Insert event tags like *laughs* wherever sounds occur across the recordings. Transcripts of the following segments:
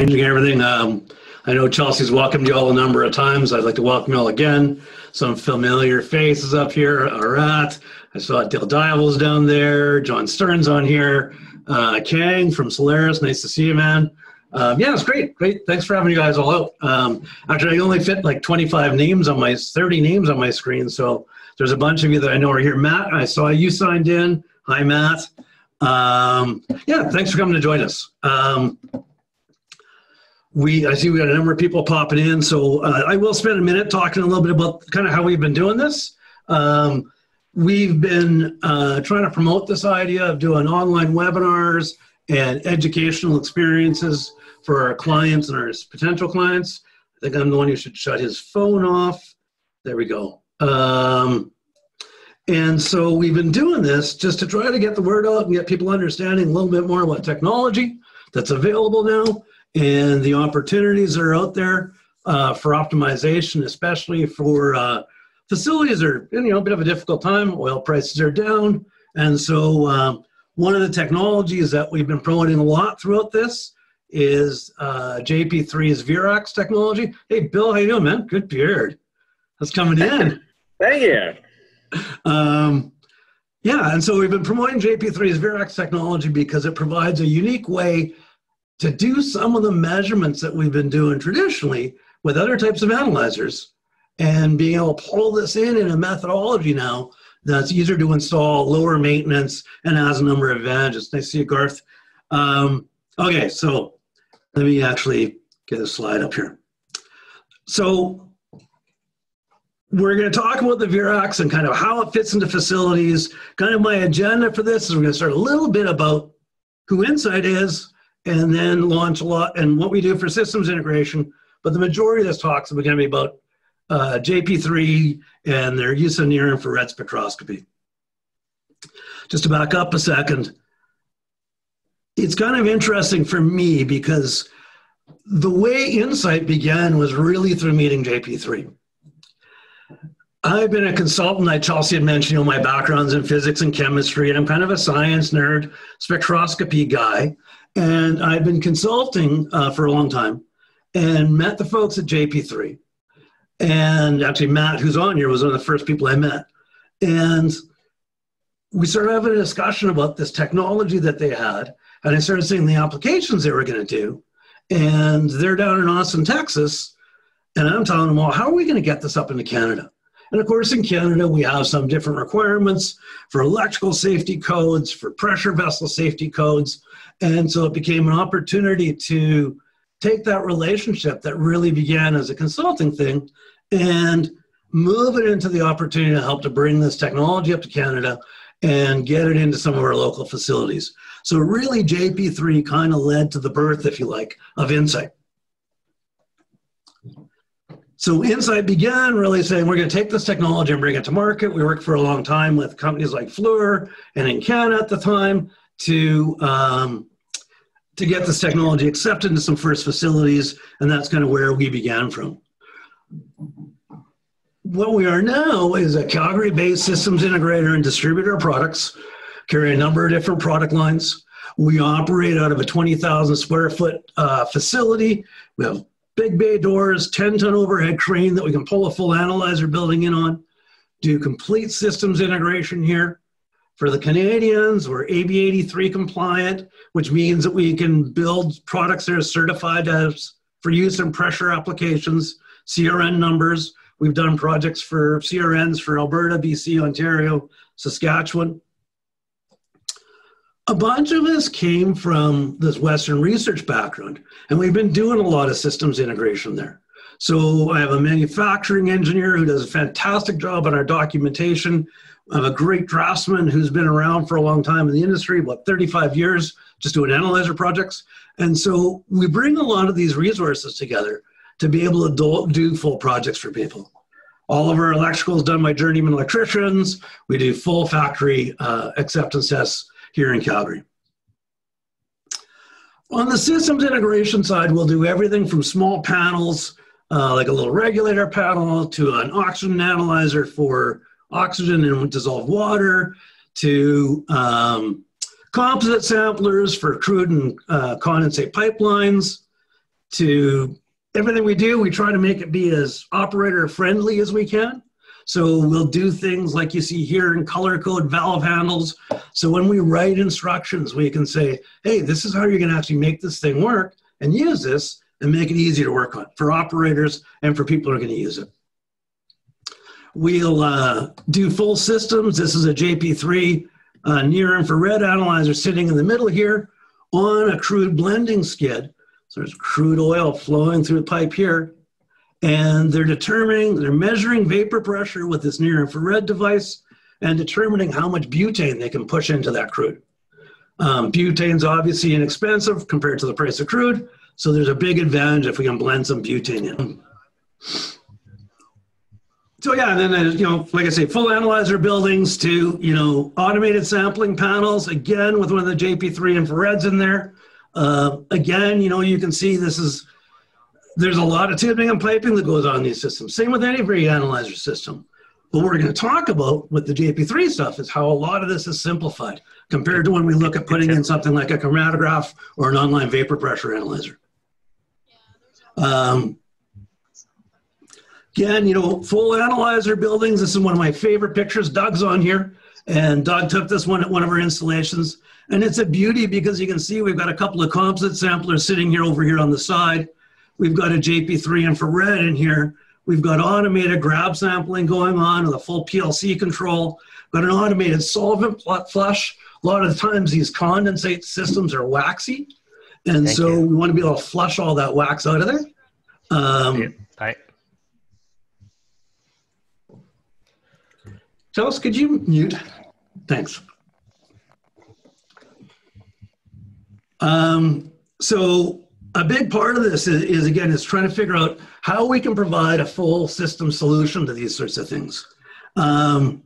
changing everything. Um, I know Chelsea's welcomed you all a number of times. I'd like to welcome you all again. Some familiar faces up here. Arat. I saw Dale Diables down there. John Stearns on here. Uh, Kang from Solaris. Nice to see you, man. Um, yeah, it's great. Great. Thanks for having you guys all out. Um, actually, I only fit like 25 names on my 30 names on my screen. So there's a bunch of you that I know are here. Matt, I saw you signed in. Hi, Matt. Um, yeah, thanks for coming to join us. Um, we, I see we got a number of people popping in. So uh, I will spend a minute talking a little bit about kind of how we've been doing this. Um, we've been uh, trying to promote this idea of doing online webinars and educational experiences for our clients and our potential clients. I think I'm the one who should shut his phone off. There we go. Um, and so we've been doing this just to try to get the word out and get people understanding a little bit more about technology that's available now and the opportunities that are out there uh, for optimization, especially for uh, facilities are you know a bit of a difficult time. Oil prices are down, and so um, one of the technologies that we've been promoting a lot throughout this is uh, JP3's Verax technology. Hey, Bill, how you doing, man? Good beard. That's coming in. Thank you. Um, yeah, and so we've been promoting JP3's Verax technology because it provides a unique way to do some of the measurements that we've been doing traditionally with other types of analyzers and being able to pull this in in a methodology now that's easier to install, lower maintenance, and has a number of advantages. Nice to see you, Garth. Um, okay, so let me actually get a slide up here. So we're going to talk about the Verax and kind of how it fits into facilities. Kind of my agenda for this is we're going to start a little bit about who Insight is and then launch a lot and what we do for systems integration. But the majority of this talk is going to be about uh, JP3 and their use of near infrared spectroscopy. Just to back up a second, it's kind of interesting for me because the way Insight began was really through meeting JP3. I've been a consultant. I Chelsea had mentioned, you know, my background's in physics and chemistry, and I'm kind of a science nerd, spectroscopy guy. And I've been consulting uh, for a long time and met the folks at JP3. And actually, Matt, who's on here, was one of the first people I met. And we started having a discussion about this technology that they had. And I started seeing the applications they were going to do. And they're down in Austin, Texas. And I'm telling them, well, how are we going to get this up into Canada? And of course, in Canada, we have some different requirements for electrical safety codes, for pressure vessel safety codes. And so it became an opportunity to take that relationship that really began as a consulting thing and move it into the opportunity to help to bring this technology up to Canada and get it into some of our local facilities. So really JP3 kind of led to the birth, if you like, of Insight. So Insight began really saying we're going to take this technology and bring it to market. We worked for a long time with companies like Fluor and Encana at the time to um, to get this technology accepted into some first facilities, and that's kind of where we began from. What we are now is a Calgary based systems integrator and distributor of products, carry a number of different product lines. We operate out of a 20,000 square foot uh, facility. We have big bay doors, 10 ton overhead crane that we can pull a full analyzer building in on, do complete systems integration here. For the Canadians, we're AB 83 compliant, which means that we can build products that are certified as for use in pressure applications, CRN numbers. We've done projects for CRNs for Alberta, BC, Ontario, Saskatchewan. A bunch of us came from this Western research background, and we've been doing a lot of systems integration there. So I have a manufacturing engineer who does a fantastic job on our documentation. Have a great draftsman who's been around for a long time in the industry, about 35 years, just doing analyzer projects. And so we bring a lot of these resources together to be able to do, do full projects for people. All of our electrical is done by journeyman electricians. We do full factory uh, acceptance tests here in Calgary. On the systems integration side, we'll do everything from small panels, uh, like a little regulator panel, to an oxygen analyzer for oxygen and dissolved water to um, composite samplers for crude and uh, condensate pipelines to everything we do, we try to make it be as operator friendly as we can. So we'll do things like you see here in color code valve handles. So when we write instructions, we can say, hey, this is how you're going to actually make this thing work and use this and make it easy to work on for operators and for people who are going to use it. We'll uh, do full systems. This is a JP3 uh, near infrared analyzer sitting in the middle here on a crude blending skid. So there's crude oil flowing through the pipe here. And they're determining, they're measuring vapor pressure with this near infrared device and determining how much butane they can push into that crude. Um, butane's obviously inexpensive compared to the price of crude, so there's a big advantage if we can blend some butane in. So yeah, and then there's, you know, like I say, full analyzer buildings to, you know, automated sampling panels, again, with one of the JP3 infrareds in there. Uh, again, you know, you can see this is, there's a lot of tubing and piping that goes on these systems. Same with any analyzer system. What we're going to talk about with the JP3 stuff is how a lot of this is simplified compared to when we look at putting in something like a chromatograph or an online vapor pressure analyzer. Um, again, you know, full analyzer buildings. This is one of my favorite pictures. Doug's on here, and Doug took this one at one of our installations. And it's a beauty because you can see we've got a couple of composite samplers sitting here over here on the side. We've got a JP3 infrared in here. We've got automated grab sampling going on with a full PLC control. Got an automated solvent flush. A lot of the times these condensate systems are waxy. And Thank so you. we want to be able to flush all that wax out of there. Um, yeah, Charles, could you mute? Thanks. Um, so a big part of this is, is, again is trying to figure out how we can provide a full system solution to these sorts of things um,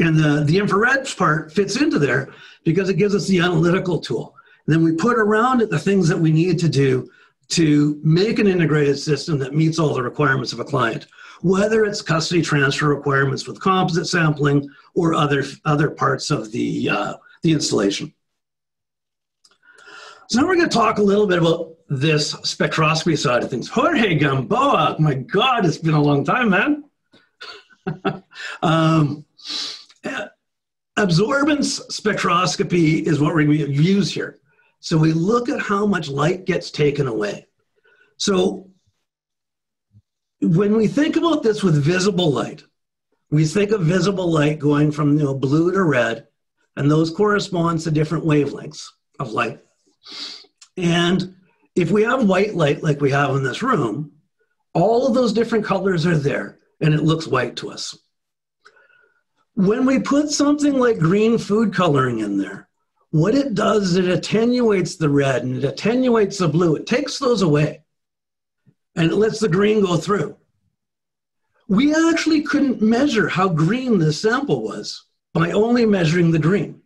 and the, the infrared part fits into there because it gives us the analytical tool and then we put around it the things that we need to do to make an integrated system that meets all the requirements of a client whether it's custody transfer requirements with composite sampling or other other parts of the uh, the installation so now we're going to talk a little bit about this spectroscopy side of things. Jorge Gamboa, my God, it's been a long time, man. *laughs* um, absorbance spectroscopy is what we use here. So we look at how much light gets taken away. So when we think about this with visible light, we think of visible light going from you know, blue to red, and those correspond to different wavelengths of light. And if we have white light like we have in this room, all of those different colors are there and it looks white to us. When we put something like green food coloring in there, what it does is it attenuates the red and it attenuates the blue. It takes those away and it lets the green go through. We actually couldn't measure how green this sample was by only measuring the green.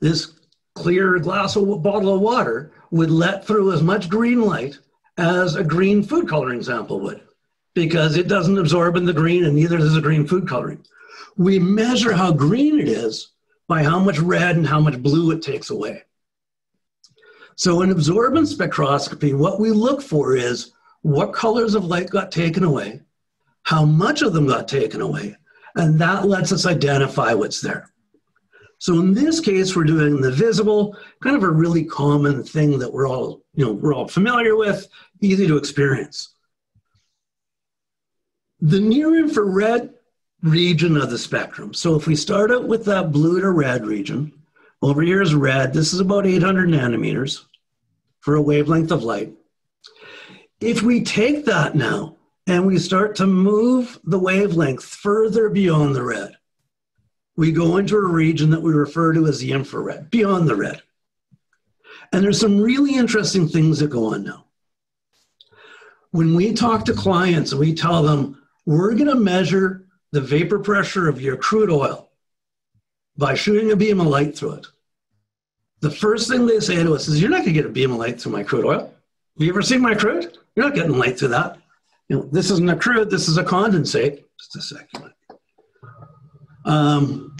This clear glass of bottle of water would let through as much green light as a green food coloring sample would because it doesn't absorb in the green and neither does a green food coloring. We measure how green it is by how much red and how much blue it takes away. So in absorbance spectroscopy, what we look for is what colors of light got taken away, how much of them got taken away, and that lets us identify what's there. So in this case, we're doing the visible, kind of a really common thing that we're all, you know, we're all familiar with, easy to experience. The near infrared region of the spectrum. So if we start out with that blue to red region, over here is red. This is about 800 nanometers for a wavelength of light. If we take that now and we start to move the wavelength further beyond the red, we go into a region that we refer to as the infrared, beyond the red. And there's some really interesting things that go on now. When we talk to clients and we tell them, we're going to measure the vapor pressure of your crude oil by shooting a beam of light through it. The first thing they say to us is, You're not going to get a beam of light through my crude oil. Have you ever seen my crude? You're not getting light through that. You know, this isn't a crude, this is a condensate. Just a second. Um,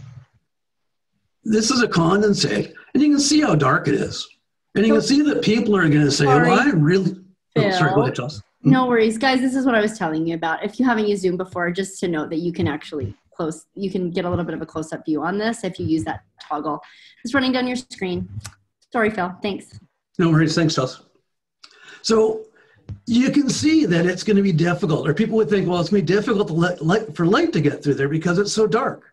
this is a condensate, and you can see how dark it is. And you can see that people are going to say, Sorry. well, I really. Oh, sorry, go ahead, Chelsea. No worries, guys. This is what I was telling you about. If you haven't used Zoom before, just to note that you can actually close, you can get a little bit of a close up view on this if you use that toggle. It's running down your screen. Sorry, Phil. Thanks. No worries. Thanks, Chelsea. So you can see that it's going to be difficult, or people would think, well, it's going to be difficult to let for light to get through there because it's so dark.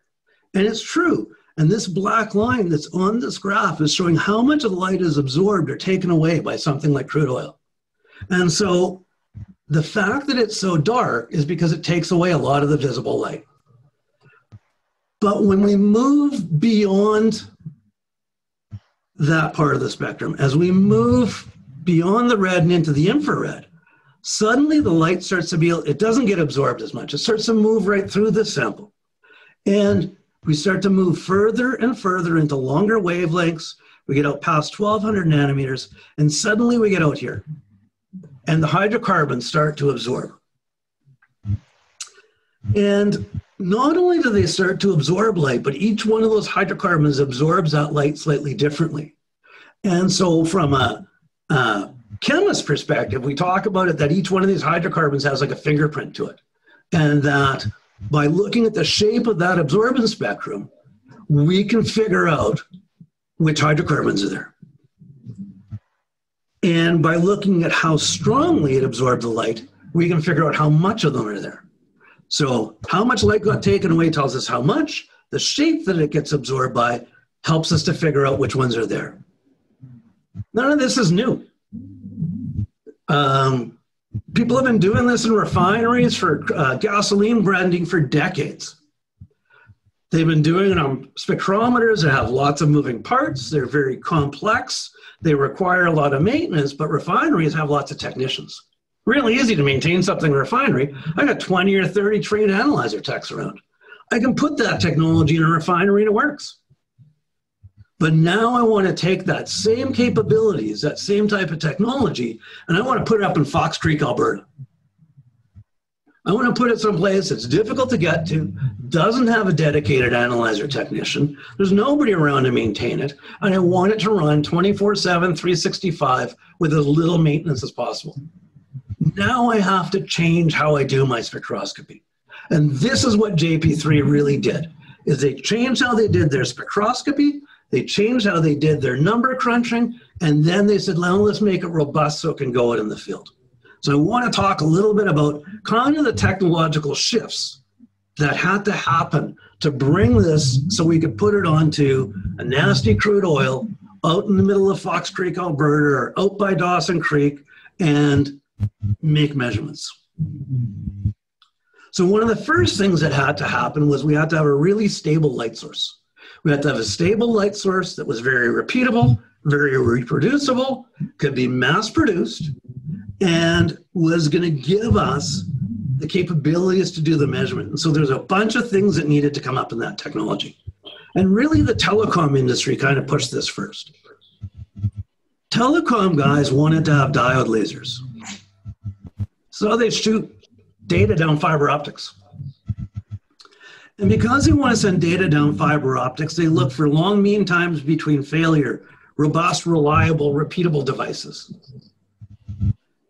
And it's true. And this black line that's on this graph is showing how much of the light is absorbed or taken away by something like crude oil. And so the fact that it's so dark is because it takes away a lot of the visible light. But when we move beyond that part of the spectrum, as we move beyond the red and into the infrared, suddenly the light starts to be, it doesn't get absorbed as much. It starts to move right through the sample. And we start to move further and further into longer wavelengths. We get out past 1200 nanometers, and suddenly we get out here. And the hydrocarbons start to absorb. And not only do they start to absorb light, but each one of those hydrocarbons absorbs that light slightly differently. And so, from a, a perspective, we talk about it that each one of these hydrocarbons has like a fingerprint to it. And that by looking at the shape of that absorbance spectrum, we can figure out which hydrocarbons are there. And by looking at how strongly it absorbs the light, we can figure out how much of them are there. So, how much light got taken away tells us how much. The shape that it gets absorbed by helps us to figure out which ones are there. None of this is new. Um, people have been doing this in refineries for uh, gasoline blending for decades. They've been doing it on spectrometers that have lots of moving parts. They're very complex. They require a lot of maintenance, but refineries have lots of technicians. Really easy to maintain something in a refinery. I got 20 or 30 trained analyzer techs around. I can put that technology in a refinery and it works. But now I want to take that same capabilities, that same type of technology, and I want to put it up in Fox Creek, Alberta. I want to put it someplace that's difficult to get to, doesn't have a dedicated analyzer technician, there's nobody around to maintain it, and I want it to run 24 7, 365 with as little maintenance as possible. Now I have to change how I do my spectroscopy. And this is what JP3 really did, is they changed how they did their spectroscopy, they changed how they did their number crunching, and then they said, well, let's make it robust so it can go out in the field. So I want to talk a little bit about kind of the technological shifts that had to happen to bring this so we could put it onto a nasty crude oil out in the middle of Fox Creek, Alberta, or out by Dawson Creek and make measurements. So one of the first things that had to happen was we had to have a really stable light source. We had to have a stable light source that was very repeatable, very reproducible, could be mass produced, and was going to give us the capabilities to do the measurement. And so there's a bunch of things that needed to come up in that technology. And really, the telecom industry kind of pushed this first. Telecom guys wanted to have diode lasers. So they shoot data down fiber optics. And because they want to send data down fiber optics, they look for long mean times between failure, robust, reliable, repeatable devices.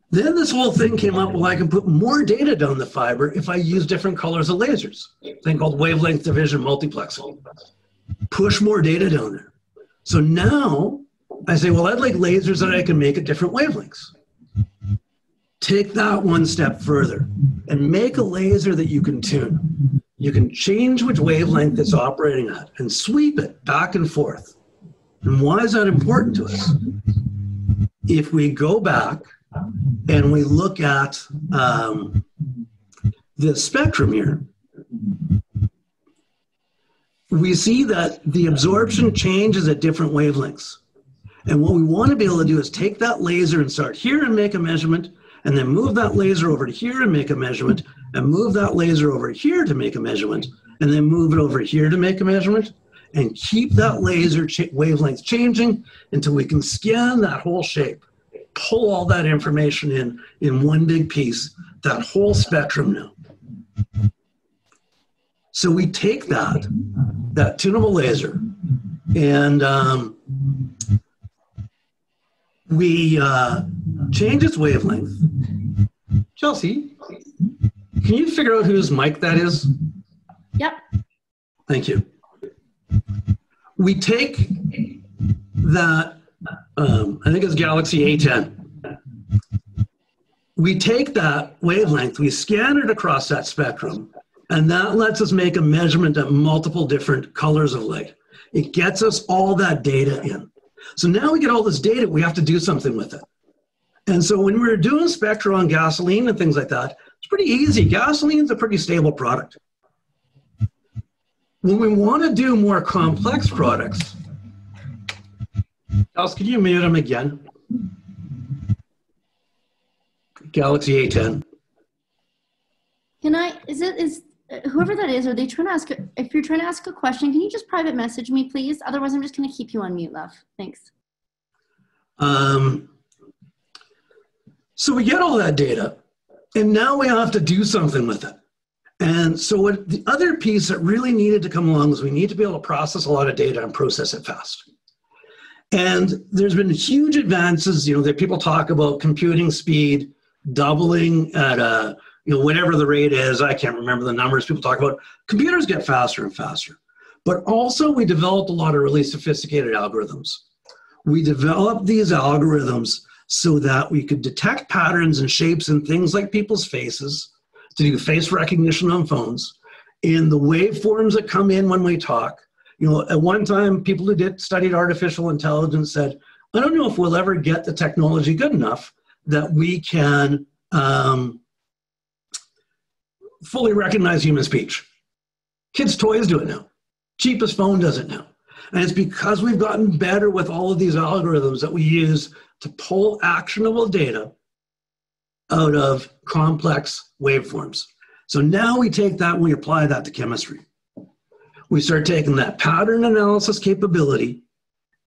Then this whole thing came up, well, I can put more data down the fiber if I use different colors of lasers, thing called wavelength division multiplexing. Push more data down there. So now I say, well, I'd like lasers that I can make at different wavelengths. Take that one step further and make a laser that you can tune. You can change which wavelength it's operating at and sweep it back and forth. And why is that important to us? If we go back and we look at um, the spectrum here, we see that the absorption changes at different wavelengths. And what we want to be able to do is take that laser and start here and make a measurement, and then move that laser over to here and make a measurement, and move that laser over here to make a measurement, and then move it over here to make a measurement, and keep that laser ch- wavelength changing until we can scan that whole shape, pull all that information in in one big piece, that whole spectrum now. So we take that, that tunable laser, and um, we uh, change its wavelength. Chelsea, can you figure out whose mic that is? Yep. Thank you. We take that, um, I think it's Galaxy A10. We take that wavelength, we scan it across that spectrum, and that lets us make a measurement at multiple different colors of light. It gets us all that data in. So now we get all this data, we have to do something with it. And so when we are doing spectra on gasoline and things like that, it's pretty easy. Gasoline's a pretty stable product. When we want to do more complex products, Else, can you mute him again? Galaxy A10. Can I, is it, is, whoever that is, are they trying to ask, if you're trying to ask a question, can you just private message me, please? Otherwise, I'm just going to keep you on mute, love. Thanks. Um, so we get all that data, and now we have to do something with it. And so what the other piece that really needed to come along is we need to be able to process a lot of data and process it fast. And there's been huge advances, you know, that people talk about computing speed doubling at a, you know, whatever the rate is. I can't remember the numbers. People talk about computers get faster and faster. But also, we developed a lot of really sophisticated algorithms. We developed these algorithms so that we could detect patterns and shapes in things like people's faces, to do face recognition on phones, in the waveforms that come in when we talk, you know, at one time, people who did studied artificial intelligence said, I don't know if we'll ever get the technology good enough that we can um, fully recognize human speech. Kids' toys do it now. Cheapest phone does it now. And it's because we've gotten better with all of these algorithms that we use to pull actionable data out of complex waveforms. So now we take that and we apply that to chemistry we start taking that pattern analysis capability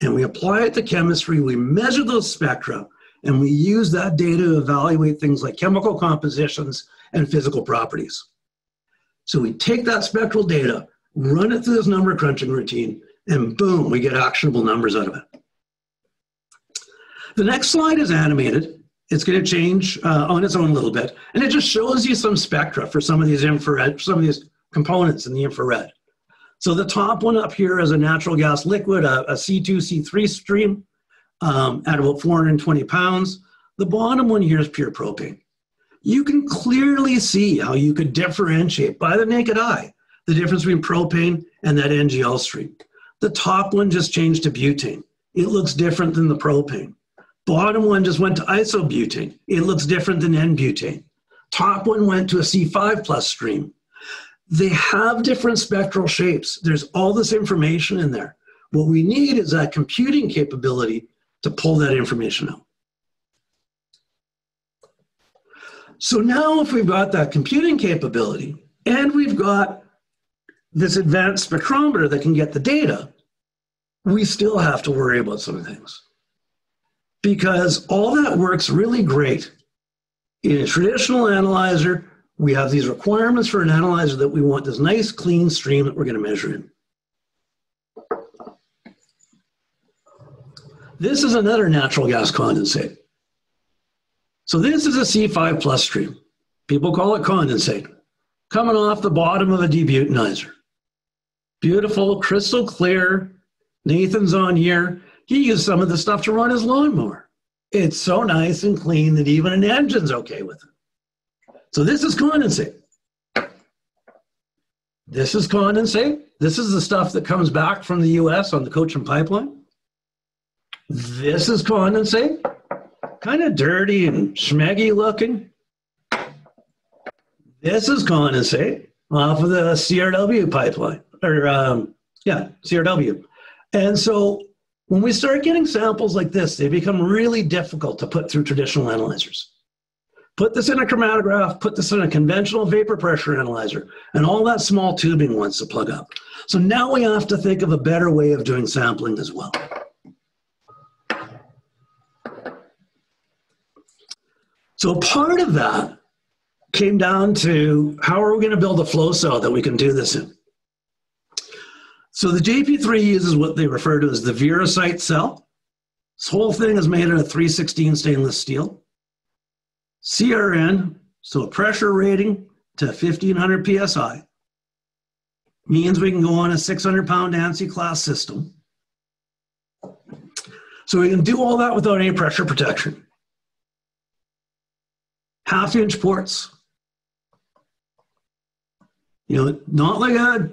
and we apply it to chemistry. We measure those spectra and we use that data to evaluate things like chemical compositions and physical properties. So we take that spectral data, run it through this number crunching routine, and boom, we get actionable numbers out of it. The next slide is animated. It's going to change uh, on its own a little bit, and it just shows you some spectra for some of these infrared, some of these components in the infrared. So the top one up here is a natural gas liquid, a a C2, C3 stream um, at about 420 pounds. The bottom one here is pure propane. You can clearly see how you could differentiate by the naked eye the difference between propane and that NGL stream. The top one just changed to butane. It looks different than the propane. Bottom one just went to isobutane. It looks different than N-butane. Top one went to a C5 plus stream. They have different spectral shapes. There's all this information in there. What we need is that computing capability to pull that information out. So now if we've got that computing capability and we've got this advanced spectrometer that can get the data, we still have to worry about some things. Because all that works really great in a traditional analyzer we have these requirements for an analyzer that we want this nice clean stream that we're going to measure in. This is another natural gas condensate. So this is a C5 plus stream. People call it condensate. Coming off the bottom of a debutanizer. Beautiful, crystal clear. Nathan's on here. He used some of the stuff to run his lawnmower. It's so nice and clean that even an engine's okay with it. So this is condensate. This is condensate. This is the stuff that comes back from the US on the Cochin pipeline. This is condensate. Kind of dirty and schmeggy looking. This is condensate off of the CRW pipeline, or um, yeah, CRW. And so when we start getting samples like this, they become really difficult to put through traditional analyzers. Put this in a chromatograph, put this in a conventional vapor pressure analyzer, and all that small tubing wants to plug up. So now we have to think of a better way of doing sampling as well. So part of that came down to how are we going to build a flow cell that we can do this in? So the JP3 uses what they refer to as the Virasite cell. This whole thing is made out of 316 stainless steel. CRN, so a pressure rating to 1500 psi, means we can go on a 600 pound ANSI class system. So we can do all that without any pressure protection. Half inch ports. You know, not like a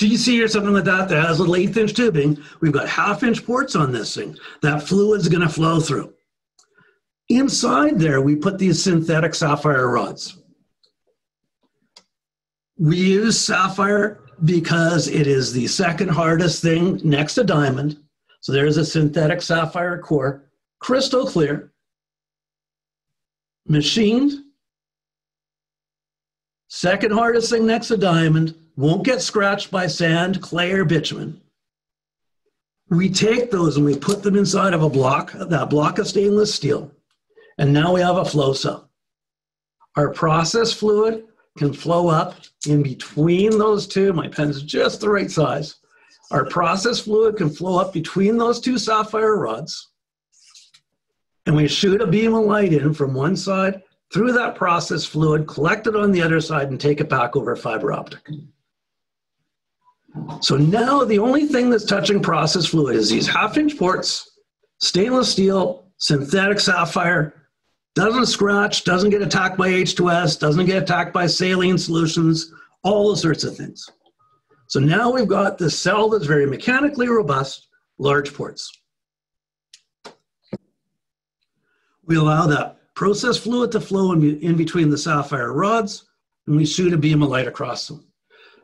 GC or something like that that has a little eighth inch tubing. We've got half inch ports on this thing. That fluid's going to flow through. Inside there, we put these synthetic sapphire rods. We use sapphire because it is the second hardest thing next to diamond. So there's a synthetic sapphire core, crystal clear, machined, second hardest thing next to diamond, won't get scratched by sand, clay, or bitumen. We take those and we put them inside of a block, that block of stainless steel, and now we have a flow cell. Our process fluid can flow up in between those two. My pen's just the right size. Our process fluid can flow up between those two sapphire rods. And we shoot a beam of light in from one side through that process fluid, collect it on the other side, and take it back over fiber optic. So now the only thing that's touching process fluid is these half inch ports, stainless steel, synthetic sapphire, doesn't scratch, doesn't get attacked by H2S, doesn't get attacked by saline solutions, all those sorts of things. So now we've got this cell that's very mechanically robust, large ports. We allow that process fluid to flow in, in between the sapphire rods, and we shoot a beam of light across them.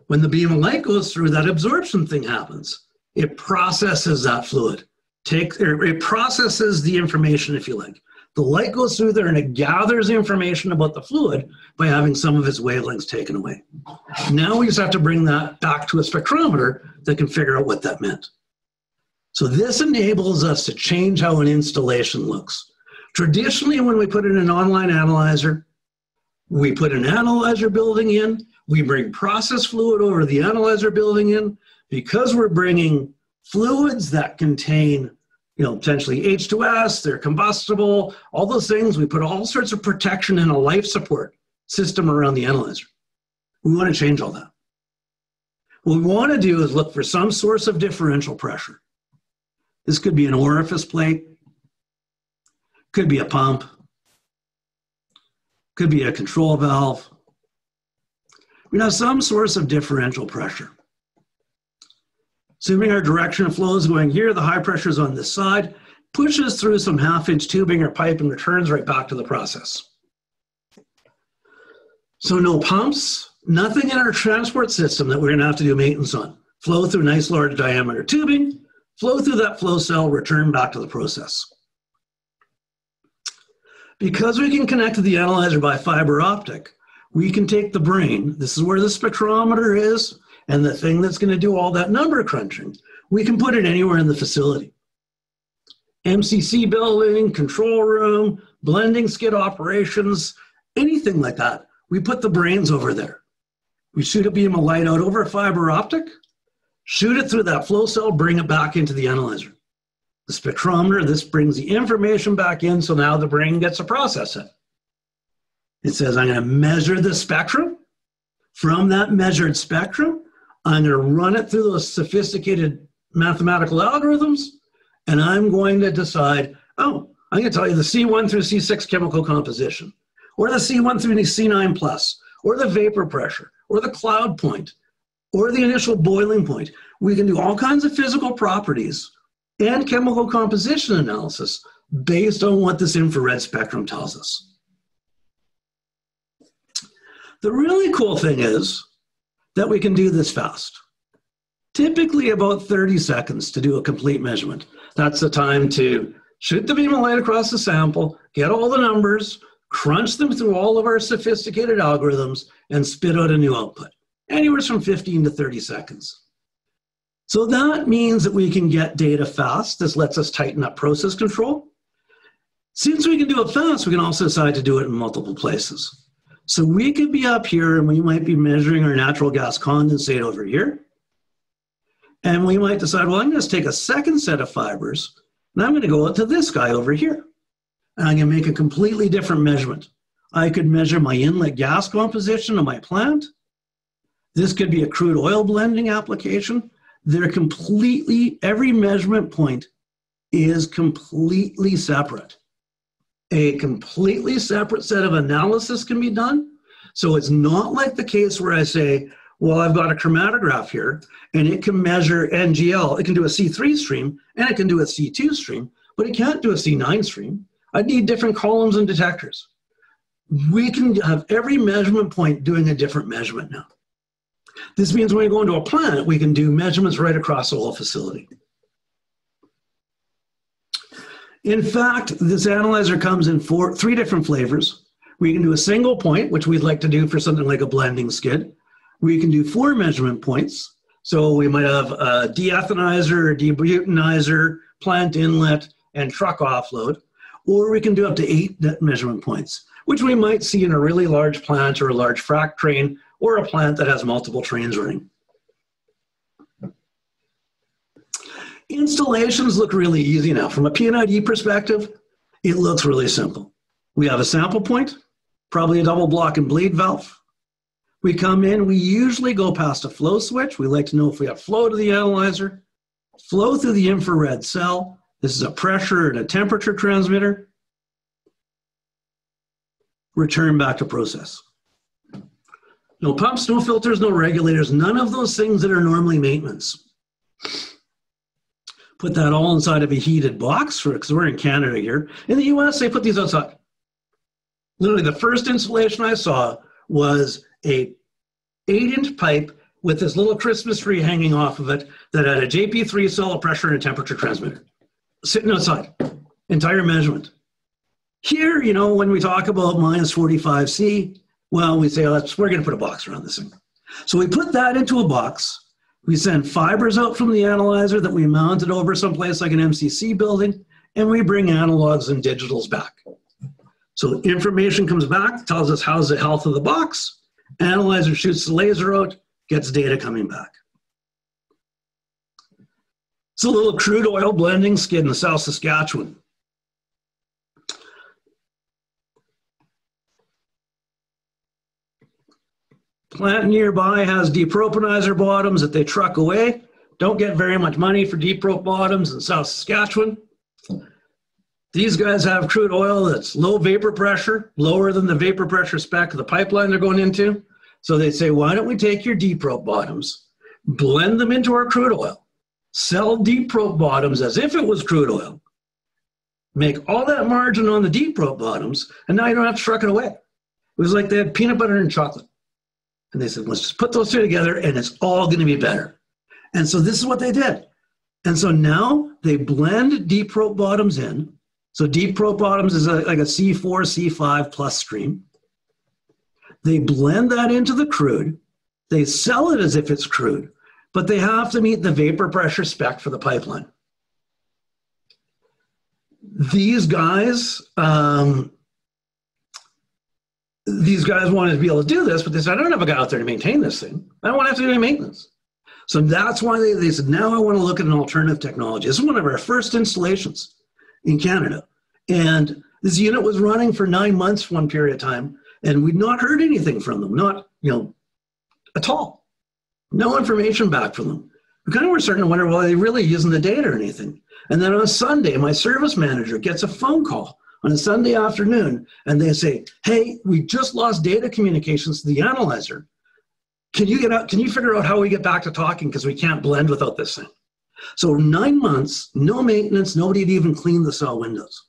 When the beam of light goes through, that absorption thing happens. It processes that fluid. Take, er, it processes the information, if you like. The light goes through there and it gathers information about the fluid by having some of its wavelengths taken away. Now we just have to bring that back to a spectrometer that can figure out what that meant. So this enables us to change how an installation looks. Traditionally, when we put in an online analyzer, we put an analyzer building in, we bring process fluid over the analyzer building in. Because we're bringing fluids that contain you know, potentially H2S, they're combustible, all those things. We put all sorts of protection in a life support system around the analyzer. We want to change all that. What we want to do is look for some source of differential pressure. This could be an orifice plate, could be a pump, could be a control valve. We have some source of differential pressure. Assuming our direction of flow is going here, the high pressure is on this side, pushes through some half inch tubing or pipe and returns right back to the process. So no pumps, nothing in our transport system that we're gonna have to do maintenance on. Flow through nice large diameter tubing, flow through that flow cell, return back to the process. Because we can connect to the analyzer by fiber optic, we can take the brain, this is where the spectrometer is, and the thing that's going to do all that number crunching, we can put it anywhere in the facility. MCC building, control room, blending skid operations, anything like that. We put the brains over there. We shoot a beam of light out over a fiber optic, shoot it through that flow cell, bring it back into the analyzer. The spectrometer, this brings the information back in, so now the brain gets to process it. It says, I'm going to measure the spectrum. From that measured spectrum, I'm going to run it through those sophisticated mathematical algorithms, and I'm going to decide, oh, I'm going to tell you the C1 through C6 chemical composition, or the C1 through the C9 plus, or the vapor pressure, or the cloud point, or the initial boiling point. We can do all kinds of physical properties and chemical composition analysis based on what this infrared spectrum tells us. The really cool thing is that we can do this fast. Typically about 30 seconds to do a complete measurement. That's the time to shoot the beam of light across the sample, get all the numbers, crunch them through all of our sophisticated algorithms, and spit out a new output. Anywhere from 15 to 30 seconds. So that means that we can get data fast. This lets us tighten up process control. Since we can do it fast, we can also decide to do it in multiple places. So we could be up here and we might be measuring our natural gas condensate over here. And we might decide, well, I'm going to take a second set of fibers. And I'm going to go out to this guy over here. And I'm to make a completely different measurement. I could measure my inlet gas composition of my plant. This could be a crude oil blending application. They're completely, every measurement point is completely separate. A completely separate set of analysis can be done. So it's not like the case where I say, well, I've got a chromatograph here and it can measure NGL. It can do a C3 stream and it can do a C2 stream, but it can't do a C9 stream. I need different columns and detectors. We can have every measurement point doing a different measurement now. This means when we go into a plant, we can do measurements right across the whole facility. In fact, this analyzer comes in four, three different flavors. We can do a single point, which we'd like to do for something like a blending skid. We can do four measurement points. So we might have a deethanizer, debutanizer, plant inlet, and truck offload. Or we can do up to eight measurement points, which we might see in a really large plant or a large frac train or a plant that has multiple trains running. Installations look really easy now. From a P&ID perspective, it looks really simple. We have a sample point, probably a double block and bleed valve. We come in, we usually go past a flow switch. We like to know if we have flow to the analyzer, flow through the infrared cell. This is a pressure and a temperature transmitter. Return back to process. No pumps, no filters, no regulators, none of those things that are normally maintenance. Put that all inside of a heated box for because we're in Canada here. In the US, they put these outside. Literally, the first installation I saw was a eight inch pipe with this little Christmas tree hanging off of it that had a JP3 cell, a pressure and a temperature transmitter sitting outside. Entire measurement. Here, you know, when we talk about minus 45C, well, we say, oh, we're going to put a box around this thing. So we put that into a box. We send fibers out from the analyzer that we mounted over someplace like an MCC building, and we bring analogs and digitals back. So information comes back, tells us how's the health of the box. Analyzer shoots the laser out, gets data coming back. It's a little crude oil blending skid in the South Saskatchewan. Plant nearby has depropanizer bottoms that they truck away. Don't get very much money for deprop bottoms in South Saskatchewan. These guys have crude oil that's low vapor pressure, lower than the vapor pressure spec of the pipeline they're going into. So they say, why don't we take your deprop bottoms, blend them into our crude oil, sell deprop bottoms as if it was crude oil, make all that margin on the deprop bottoms, and now you don't have to truck it away. It was like they had peanut butter and chocolate. And they said, let's just put those two together and it's all going to be better. And so this is what they did. And so now they blend deprop bottoms in. So deprop bottoms is a, like a C4, C5 plus stream. They blend that into the crude. They sell it as if it's crude, but they have to meet the vapor pressure spec for the pipeline. These guys, um, these guys wanted to be able to do this, but they said, I don't have a guy out there to maintain this thing. I don't want to have to do any maintenance. So that's why they, they said, now I want to look at an alternative technology. This is one of our first installations in Canada. And this unit was running for nine months one period of time, and we'd not heard anything from them, not, you know, at all. No information back from them. We kind of were starting to wonder, well, are they really using the data or anything? And then on a Sunday, my service manager gets a phone call on a Sunday afternoon and they say, hey, we just lost data communications to the analyzer. Can you get out, can you figure out how we get back to talking because we can't blend without this thing? So nine months, no maintenance, nobody had even cleaned the cell windows.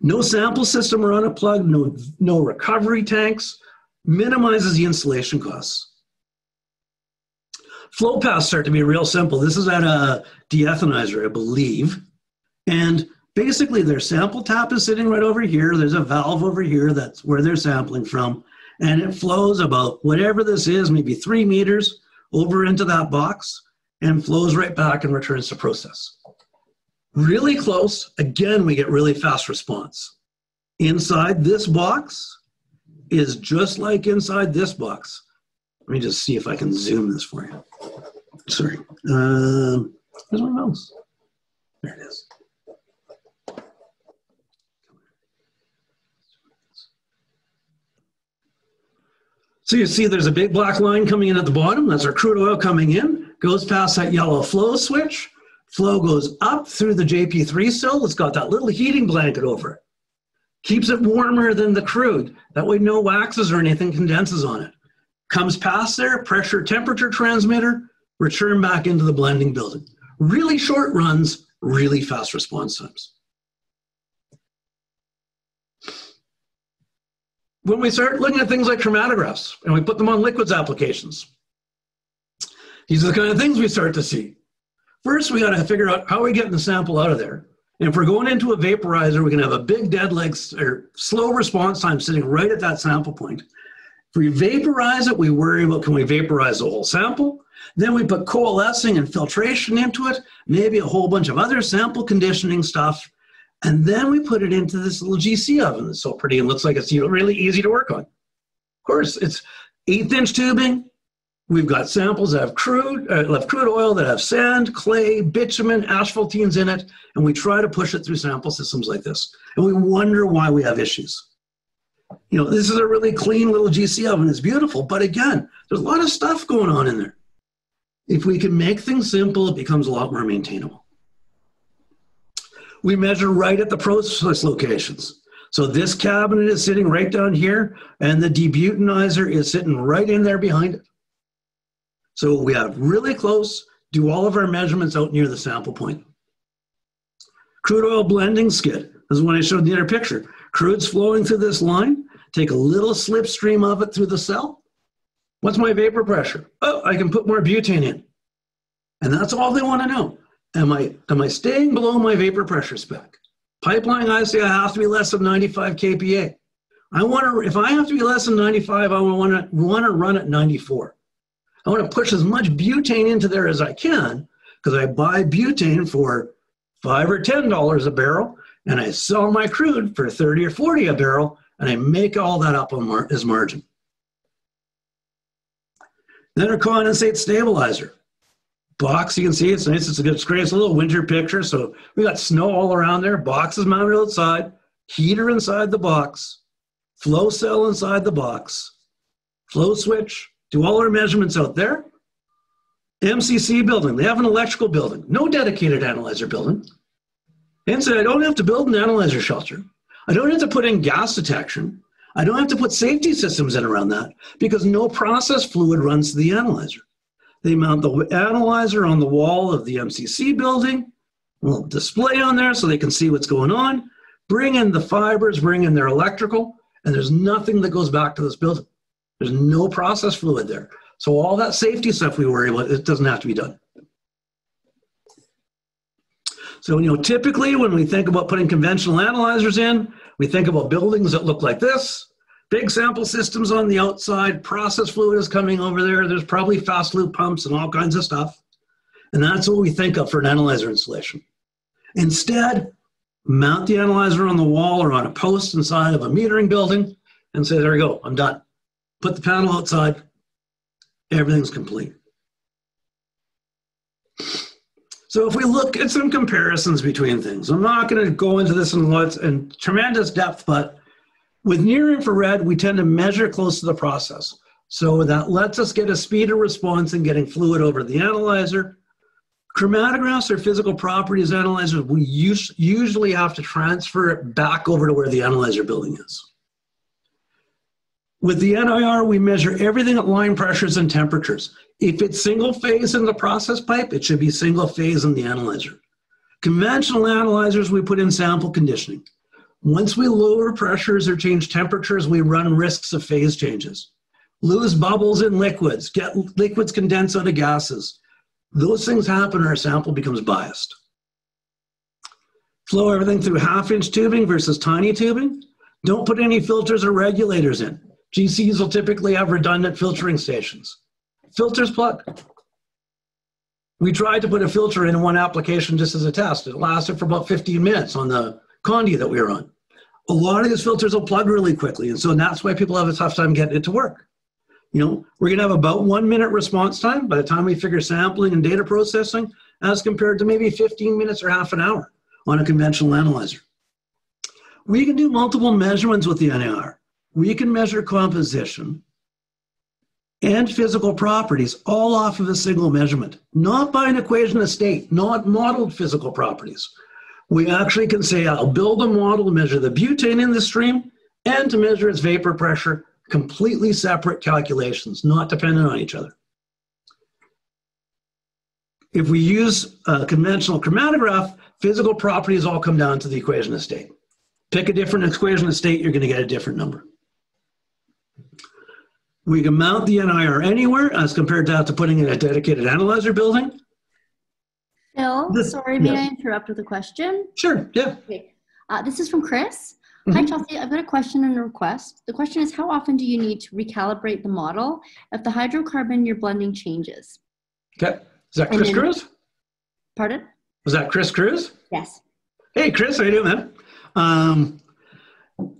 No sample system or plug, no, no recovery tanks, minimizes the installation costs. Flow paths start to be real simple. This is at a deethanizer, I believe. And basically their sample tap is sitting right over here. There's a valve over here that's where they're sampling from. And it flows about whatever this is, maybe three meters over into that box and flows right back and returns to process. Really close, again, we get really fast response. Inside this box is just like inside this box. Let me just see if I can zoom this for you. Sorry. Um, where's my mouse? There it is. So you see there's a big black line coming in at the bottom. That's our crude oil coming in. Goes past that yellow flow switch. Flow goes up through the JP3 cell. It's got that little heating blanket over it. Keeps it warmer than the crude. That way no waxes or anything condenses on it. Comes past there, pressure temperature transmitter, return back into the blending building. Really short runs, really fast response times. When we start looking at things like chromatographs and we put them on liquids applications, these are the kind of things we start to see. First, we got to figure out how we getting the sample out of there. And if we're going into a vaporizer, we can have a big dead leg or slow response time sitting right at that sample point. If we vaporize it, we worry about can we vaporize the whole sample? Then we put coalescing and filtration into it, maybe a whole bunch of other sample conditioning stuff. And then we put it into this little GC oven that's so pretty and looks like it's really easy to work on. Of course, it's eighth inch tubing. We've got samples that have crude, uh, have crude oil that have sand, clay, bitumen, asphaltenes in it, and we try to push it through sample systems like this. And we wonder why we have issues. You know, this is a really clean little GC oven. It's beautiful, but again, there's a lot of stuff going on in there. If we can make things simple, it becomes a lot more maintainable we measure right at the process locations. So this cabinet is sitting right down here, and the debutanizer is sitting right in there behind it. So we have really close, do all of our measurements out near the sample point. Crude oil blending skid. This is when I showed the other picture. Crude's flowing through this line, take a little slipstream of it through the cell. What's my vapor pressure? Oh, I can put more butane in. And that's all they want to know. Am I, am I staying below my vapor pressure spec? Pipeline, I say I have to be less than 95 kPa. I want to, if I have to be less than 95, I want to, want to run at 94. I want to push as much butane into there as I can because I buy butane for five or ten dollars a barrel, and I sell my crude for 30 or 40 a barrel, and I make all that up on mar- as margin. Then a condensate stabilizer box you can see it's nice it's a good great it's a little winter picture so we got snow all around there boxes mounted outside heater inside the box flow cell inside the box flow switch do all our measurements out there. Mcc building they have an electrical building no dedicated analyzer building. And so i don't have to build an analyzer shelter. I don't have to put in gas detection. I don't have to put safety systems in around that because no process fluid runs to the analyzer they mount the analyzer on the wall of the MCC building. We'll display on there so they can see what's going on. Bring in the fibers, bring in their electrical, and there's nothing that goes back to this building. There's no process fluid there. So all that safety stuff we worry about, it doesn't have to be done. So, you know, typically when we think about putting conventional analyzers in, we think about buildings that look like this. Big sample systems on the outside, process fluid is coming over there. There's probably fast loop pumps and all kinds of stuff. And that's what we think of for an analyzer installation. Instead, mount the analyzer on the wall or on a post inside of a metering building and say, there we go, I'm done. Put the panel outside, everything's complete. So if we look at some comparisons between things, I'm not going to go into this in, in tremendous depth, but with near infrared, we tend to measure close to the process. So that lets us get a speed of response in getting fluid over the analyzer. Chromatographs or physical properties analyzers, we usually have to transfer it back over to where the analyzer building is. With the NIR, we measure everything at line pressures and temperatures. If it's single phase in the process pipe, it should be single phase in the analyzer. Conventional analyzers, we put in sample conditioning. Once we lower pressures or change temperatures, we run risks of phase changes. Lose bubbles in liquids, get liquids condense out of gases. Those things happen, our sample becomes biased. Flow everything through half inch tubing versus tiny tubing. Don't put any filters or regulators in. GCs will typically have redundant filtering stations. Filters plug. We tried to put a filter in one application just as a test. It lasted for about 15 minutes on the Condi that we were on a lot of these filters will plug really quickly. And so that's why people have a tough time getting it to work. You know, we're going to have about one minute response time by the time we figure sampling and data processing. as compared to maybe 15 minutes or half an hour on a conventional analyzer. We can do multiple measurements with the NIR. We can measure composition and physical properties all off of a single measurement, not by an equation of state, not modeled physical properties. We actually can say, I'll build a model to measure the butane in the stream and to measure its vapor pressure, completely separate calculations, not dependent on each other. If we use a conventional chromatograph, physical properties all come down to the equation of state. Pick a different equation of state, you're going to get a different number. We can mount the NIR anywhere as compared to, to putting in a dedicated analyzer building. Phil, This- sorry, may yes. I interrupt with a question? Sure, yeah. Okay. Uh, this is from Chris. Hi, Mhm. Chelsea. I've got a question and a request. The question is How often do you need to recalibrate the model if the hydrocarbon you're blending changes? Okay. Is that Chris then- Cruz? Pardon? Was that Chris Cruz? Yes. Hey, Chris, how you doing, man? Um,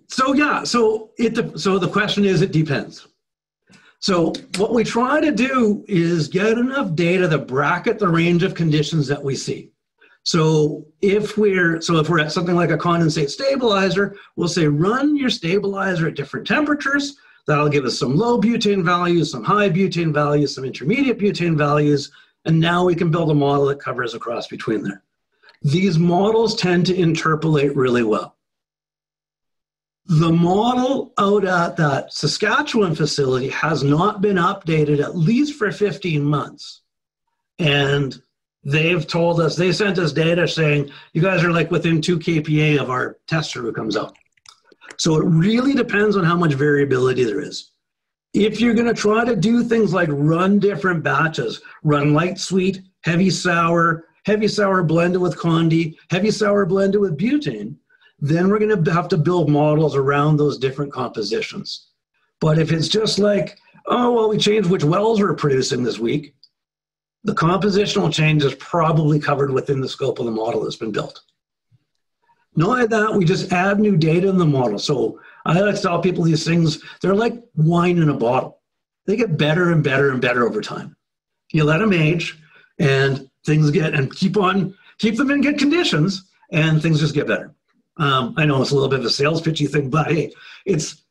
so yeah, so it so the question is, it depends. So what we try to do is get enough data to bracket the range of conditions that we see. So if we're so if we're at something like a condensate stabilizer, we'll say run your stabilizer at different temperatures. That'll give us some low butane values, some high butane values, some intermediate butane values, and now we can build a model that covers across between there these models tend to interpolate really well. The model out at that Saskatchewan facility has not been updated at least for 15 months. And they've told us, they sent us data saying, you guys are like within 2 kPa of our tester who comes out. So it really depends on how much variability there is. If you're going to try to do things like run different batches, run light sweet, heavy sour, heavy sour blended with condi, heavy sour blended with butane, then we're going to have to build models around those different compositions. But if it's just like, oh, well, we changed which wells we're producing this week, the compositional change is probably covered within the scope of the model that's been built. Not only that, we just add new data in the model. So I like to tell people these things, they're like wine in a bottle. They get better and better and better over time. You let them age and things get, and keep on, keep them in good conditions and things just get better. Um, I know it's a little bit of a sales pitchy thing, but hey, it's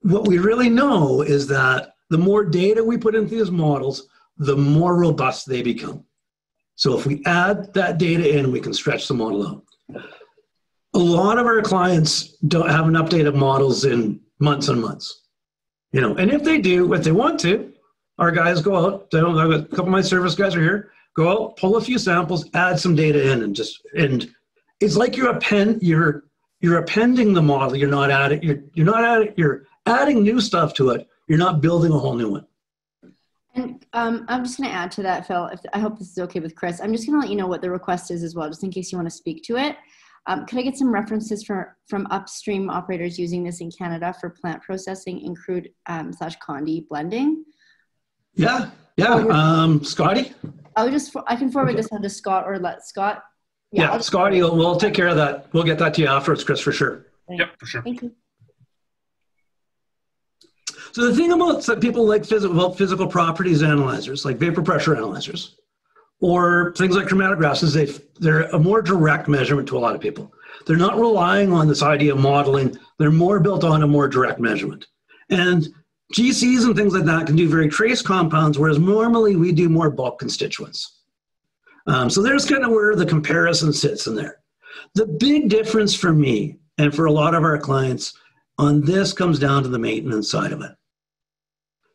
what we really know is that the more data we put into these models, the more robust they become. So if we add that data in, we can stretch the model out. A lot of our clients don't haven't updated models in months and months. You know, and if they do, if they want to, our guys go out. They don't, a couple of my service guys are here. Go out, pull a few samples, add some data in, and just and it's like you're append you're you're appending the model. You're not adding you're you're not adding you're adding new stuff to it. You're not building a whole new one. And um, I'm just going to add to that, Phil. If, I hope this is okay with Chris. I'm just going to let you know what the request is as well, just in case you want to speak to it. Um, could I get some references for, from upstream operators using this in Canada for plant processing and crude um, slash condi blending? Yeah, yeah. Um, Scotty. I'll just I can forward this on to Scott or let Scott. Yeah, I'll- Scotty. We'll, we'll take care of that. We'll get that to you afterwards, Chris, for sure. Yep, for sure. Thank you. So the thing about some people like physical, well, physical properties analyzers, like vapor pressure analyzers, or things like chromatographs, is they they're a more direct measurement to a lot of people. They're not relying on this idea of modeling. They're more built on a more direct measurement. And GCs and things like that can do very trace compounds, whereas normally we do more bulk constituents. Um, so there's kind of where the comparison sits in there. The big difference for me and for a lot of our clients on this comes down to the maintenance side of it.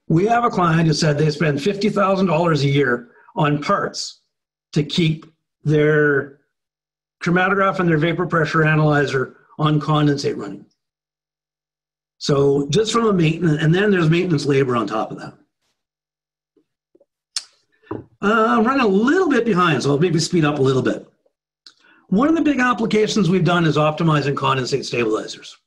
We have a client who said they spend $50,000 a year on parts to keep their chromatograph and their vapor pressure analyzer on condensate running. So just from a maintenance, and then there's maintenance labor on top of that. Uh, I'm running a little bit behind, so I'll maybe speed up a little bit. One of the big applications we've done is optimizing condensate stabilizers.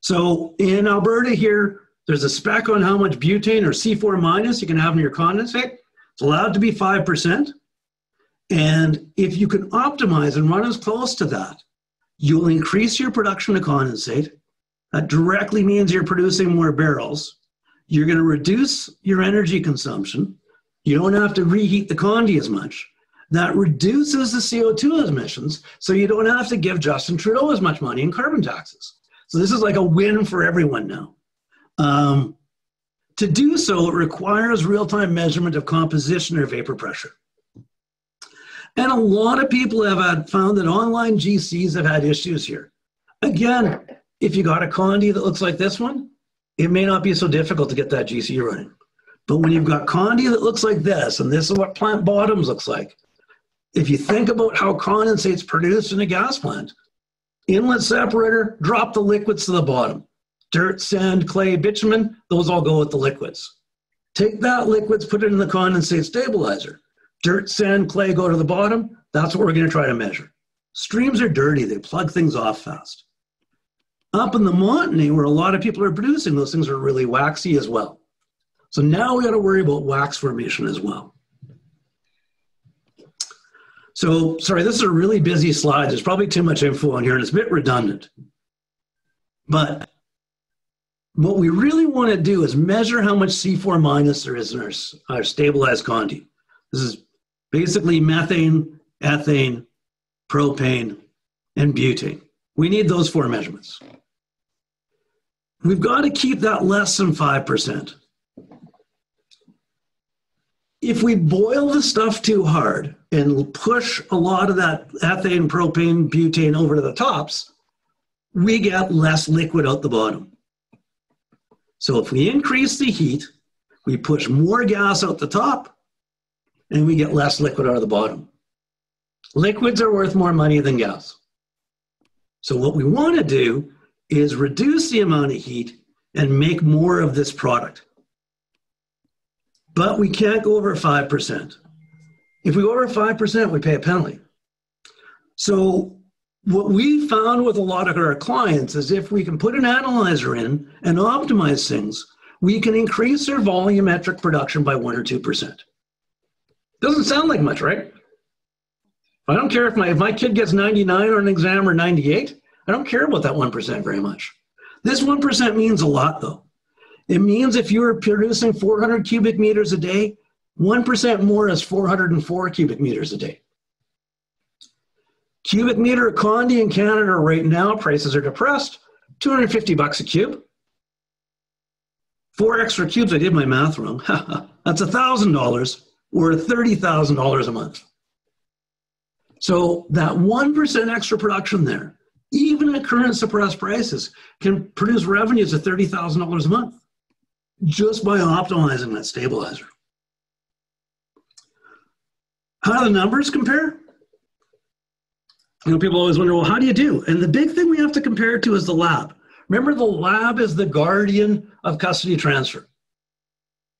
So in Alberta here, there's a spec on how much butane or C4 minus you can have in your condensate. It's allowed to be 5%. And if you can optimize and run as close to that, you'll increase your production of condensate. That directly means you're producing more barrels. You're going to reduce your energy consumption. You don't have to reheat the condi as much. that reduces the CO2 emissions so you don't have to give Justin Trudeau as much money in carbon taxes. So this is like a win for everyone now. Um, to do so, it requires real time measurement of composition or vapor pressure. And a lot of people have had, found that online GCs have had issues here. Again, if you got a Conde that looks like this one, it may not be so difficult to get that GC running. But when you've got Conde that looks like this, and this is what plant bottoms looks like, if you think about how condensate's produced in a gas plant, inlet separator, drop the liquids to the bottom. Dirt, sand, clay, bitumen, those all go with the liquids. Take that liquids, put it in the condensate stabilizer. Dirt, sand, clay go to the bottom. That's what we're going to try to measure. Streams are dirty, they plug things off fast. Up in the Montney, where a lot of people are producing, those things are really waxy as well. So now we got to worry about wax formation as well. So, sorry, this is a really busy slide. There's probably too much info on here and it's a bit redundant. But what we really want to do is measure how much C4 minus there is in our, our stabilized Conde. This is basically methane, ethane, propane, and butane. We need those four measurements. We've got to keep that less than 5%. If we boil the stuff too hard and push a lot of that ethane, propane, butane over to the tops, we get less liquid out the bottom. So if we increase the heat, we push more gas out the top and we get less liquid out of the bottom. Liquids are worth more money than gas. So what we want to do is reduce the amount of heat and make more of this product. But we can't go over 5%. If we go over 5%, we pay a penalty. So what we found with a lot of our clients is if we can put an analyzer in and optimize things, we can increase their volumetric production by one or two percent. Doesn't sound like much, right? I don't care if my if my kid gets 99 on an exam or 98. I don't care about that one percent very much. This one percent means a lot, though. It means if you're producing 400 cubic meters a day, one percent more is 404 cubic meters a day. Cubic meter Conde in Canada right now, prices are depressed, 250 bucks a cube. Four extra cubes, I did my math wrong. *laughs* That's $1,000 or $30,000 a month. So that 1% extra production there, even at current suppressed prices, can produce revenues of $30,000 a month just by optimizing that stabilizer. How do the numbers compare? You know, people always wonder, well, how do you do? And the big thing we have to compare it to is the lab. Remember, the lab is the guardian of custody transfer.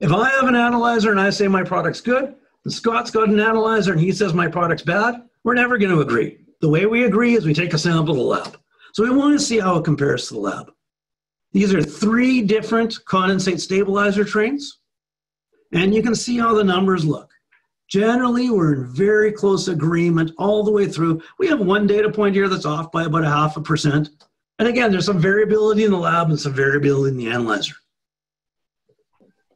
If I have an analyzer and I say my product's good, and Scott's got an analyzer and he says my product's bad, we're never going to agree. The way we agree is we take a sample to the lab. So we want to see how it compares to the lab. These are three different condensate stabilizer trains, and you can see how the numbers look. Generally, we're in very close agreement all the way through. We have one data point here that's off by about a half a percent. And again, there's some variability in the lab and some variability in the analyzer.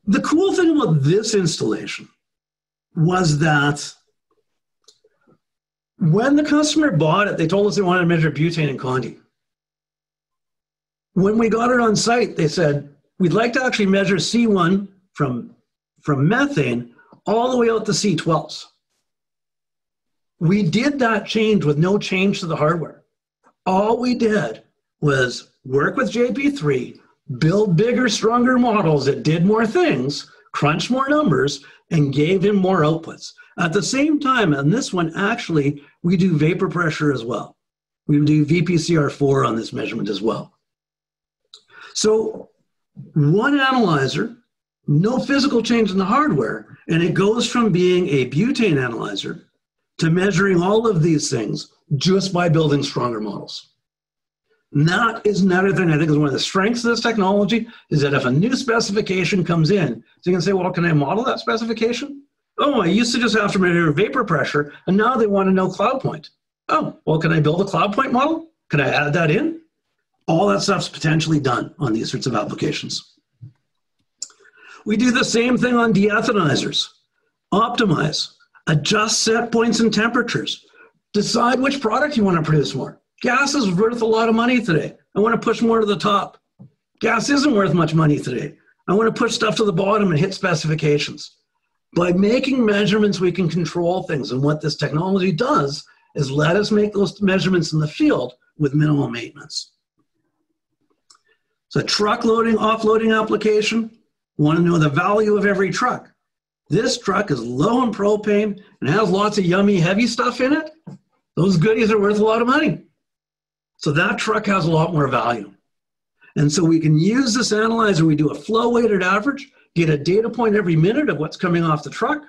The cool thing about this installation was that when the customer bought it, they told us they wanted to measure butane and Conde. When we got it on site, they said, we'd like to actually measure C1 from, from methane all the way out to C12s. We did that change with no change to the hardware. All we did was work with JP3, build bigger, stronger models that did more things, crunch more numbers, and gave him more outputs. At the same time, and this one actually, we do vapor pressure as well. We do VPCR4 on this measurement as well. So one analyzer no physical change in the hardware, and it goes from being a butane analyzer to measuring all of these things just by building stronger models. That is another thing I think is one of the strengths of this technology is that if a new specification comes in, so you can say, well, can I model that specification? Oh, I used to just have to measure vapor pressure, and now they want to know cloud point. Oh, well, can I build a cloud point model? Can I add that in? All that stuff's potentially done on these sorts of applications. We do the same thing on deethanizers. Optimize. Adjust set points and temperatures. Decide which product you want to produce more. Gas is worth a lot of money today. I want to push more to the top. Gas isn't worth much money today. I want to push stuff to the bottom and hit specifications. By making measurements, we can control things. And what this technology does is let us make those measurements in the field with minimal maintenance. So truck loading, offloading application, want to know the value of every truck. This truck is low in propane and has lots of yummy heavy stuff in it. Those goodies are worth a lot of money. So that truck has a lot more value. And so we can use this analyzer. We do a flow weighted average, get a data point every minute of what's coming off the truck,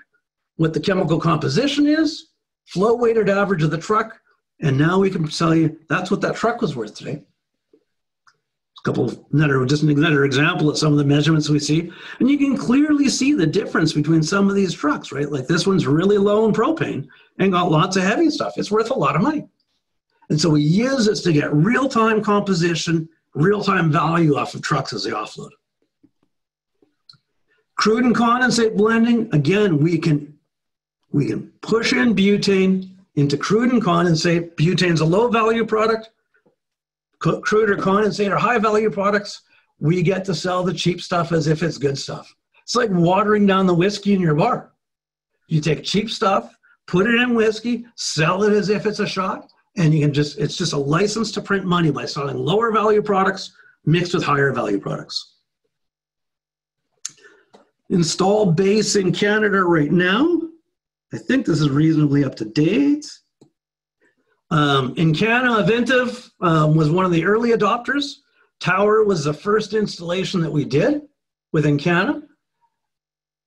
what the chemical composition is, flow weighted average of the truck, and now we can tell you that's what that truck was worth today. Couple of another, just another example of some of the measurements we see. And you can clearly see the difference between some of these trucks, right? Like this one's really low in propane and got lots of heavy stuff. It's worth a lot of money. And so we use this to get real-time composition, real-time value off of trucks as they offload. Crude and condensate blending, again, we can, we can push in butane into crude and condensate. Butane's a low-value product. Crude or condensate are high-value products. We get to sell the cheap stuff as if it's good stuff. It's like watering down the whiskey in your bar. You take cheap stuff, put it in whiskey, sell it as if it's a shot, and you can just it's just a license to print money by selling lower value products mixed with higher value products install base in canada right now i think this is reasonably up to date um, in canada Ovintiv um, was one of the early adopters tower was the first installation that we did within canada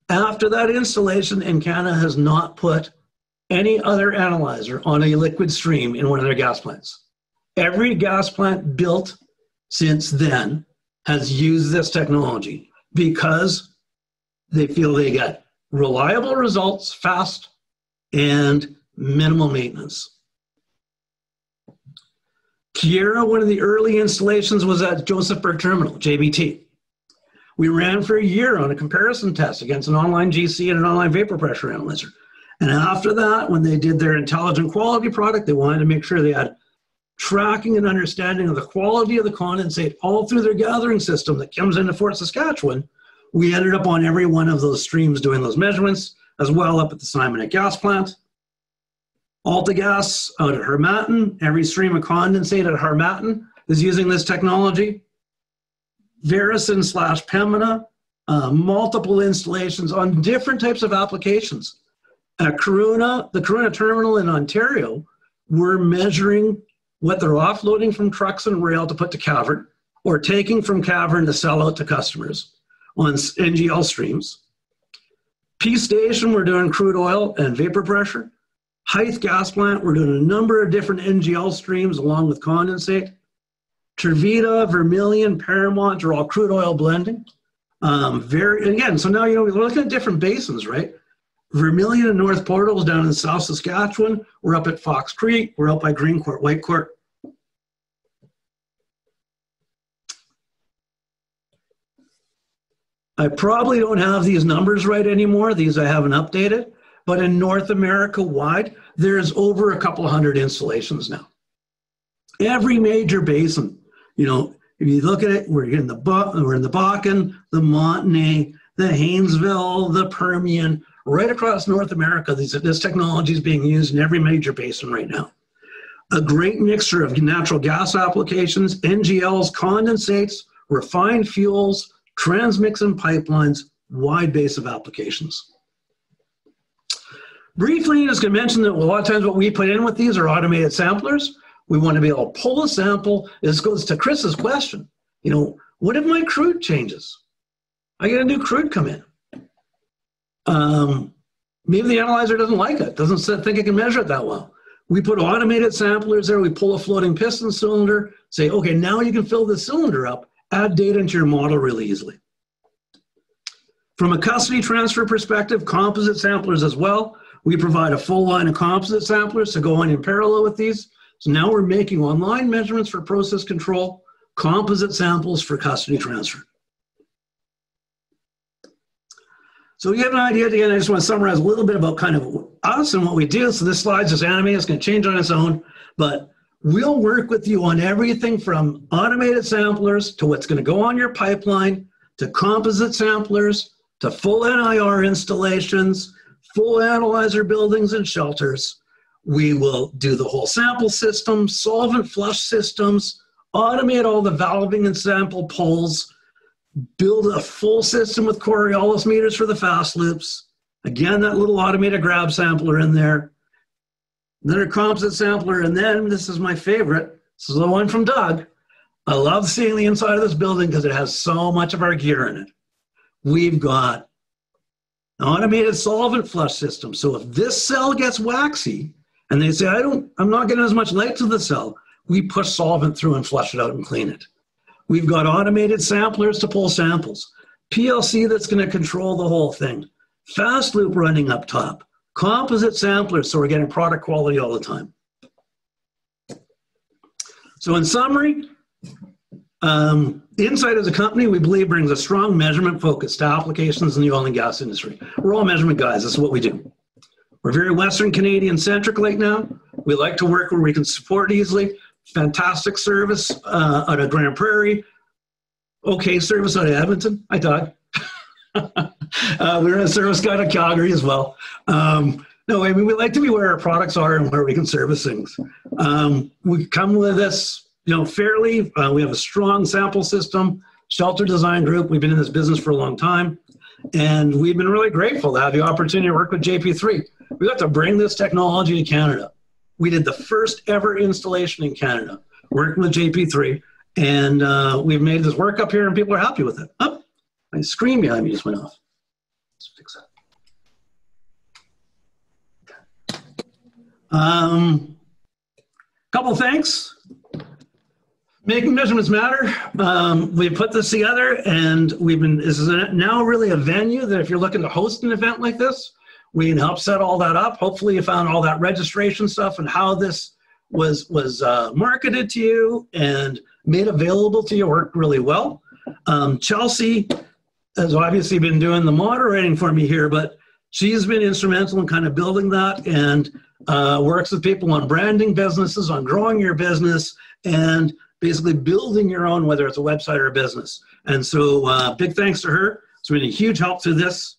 after that installation Encana has not put any other analyzer on a liquid stream in one of their gas plants. Every gas plant built since then has used this technology because they feel they get reliable results fast and minimal maintenance. Keyera, one of the early installations was at Josephburg Terminal, JBT. We ran for a year on a comparison test against an online GC and an online vapor pressure analyzer. And after that, when they did their intelligent quality product, they wanted to make sure they had tracking and understanding of the quality of the condensate all through their gathering system that comes into Fort Saskatchewan. We ended up on every one of those streams doing those measurements, as well up at the Simonette gas plant. AltaGas out at Harmattan, every stream of condensate at Harmattan is using this technology. Veresen slash Pembina, uh, multiple installations on different types of applications. At Corunna, the Corunna terminal in Ontario, we're measuring what they're offloading from trucks and rail to put to cavern or taking from cavern to sell out to customers on NGL streams. P Station, we're doing crude oil and vapor pressure. Hythe gas plant, we're doing a number of different NGL streams along with condensate. Tervita, Vermilion, Paramount are all crude oil blending. Um, very again, so now you know we're looking at different basins, right? Vermilion and North Portals down in South Saskatchewan. We're up at Fox Creek. We're up by Green Court, Whitecourt. I probably don't have these numbers right anymore. These I haven't updated. But in North America wide, there's over a couple hundred installations now. Every major basin, you know, if you look at it, we're in the we're in the Bakken, the Montney, the Haynesville, the Permian, right across North America, these, this technology is being used in every major basin right now. A great mixture of natural gas applications, NGLs, condensates, refined fuels, transmixing pipelines, wide base of applications. Briefly, just going to mention that a lot of times what we put in with these are automated samplers. We want to be able to pull a sample. This goes to Chris's question. You know, what if my crude changes? I get a new crude come in. Um, maybe the analyzer doesn't like it, doesn't think it can measure it that well. We put automated samplers there, we pull a floating piston cylinder, say, okay, now you can fill this cylinder up, add data into your model really easily. From a custody transfer perspective, composite samplers as well. We provide a full line of composite samplers to go on in parallel with these. So now we're making online measurements for process control, composite samples for custody transfer. So you have an idea again. I just want to summarize a little bit about kind of us and what we do. So this slide's just animated. It's going to change on its own, but we'll work with you on everything from automated samplers to what's going to go on your pipeline to composite samplers to full NIR installations, full analyzer buildings and shelters. We will do the whole sample system, solvent flush systems, automate all the valving and sample pulls, build a full system with Coriolis meters for the fast loops. Again, that little automated grab sampler in there. Then a composite sampler, and then this is my favorite. This is the one from Doug. I love seeing the inside of this building because it has so much of our gear in it. We've got automated solvent flush system. So if this cell gets waxy, and they say, I don't, I'm not getting as much light to the cell, we push solvent through and flush it out and clean it. We've got automated samplers to pull samples, PLC that's going to control the whole thing, fast loop running up top, composite samplers, so we're getting product quality all the time. So in summary, um, Insight as a company, we believe brings a strong measurement focus to applications in the oil and gas industry. We're all measurement guys. This is what we do. We're very Western Canadian centric right now. We like to work where we can support easily fantastic service uh, out of Grande Prairie. Okay, service out of Edmonton. Hi, Todd. *laughs* uh, we're a service guy to Calgary as well. Um, no, I mean, we like to be where our products are and where we can service things. Um, we come with this, you know, fairly. Uh, we have a strong sample system, shelter design group. We've been in this business for a long time. And we've been really grateful to have the opportunity to work with JP3. We got to bring this technology to Canada we did the first ever installation in Canada, working with JP3, and uh, we've made this work up here, and people are happy with it. Oh, my screen behind me just went off. Let's fix that. Um, couple thanks. Making measurements matter. Um, we put this together, and we've been. This is now really a venue that if you're looking to host an event like this, we can help set all that up. Hopefully, you found all that registration stuff and how this was was uh, marketed to you and made available to you worked really well. Um, Chelsea has obviously been doing the moderating for me here, but she's been instrumental in kind of building that and uh, works with people on branding businesses, on growing your business, and basically building your own, whether it's a website or a business. And so, uh, big thanks to her. It's been a huge help to this.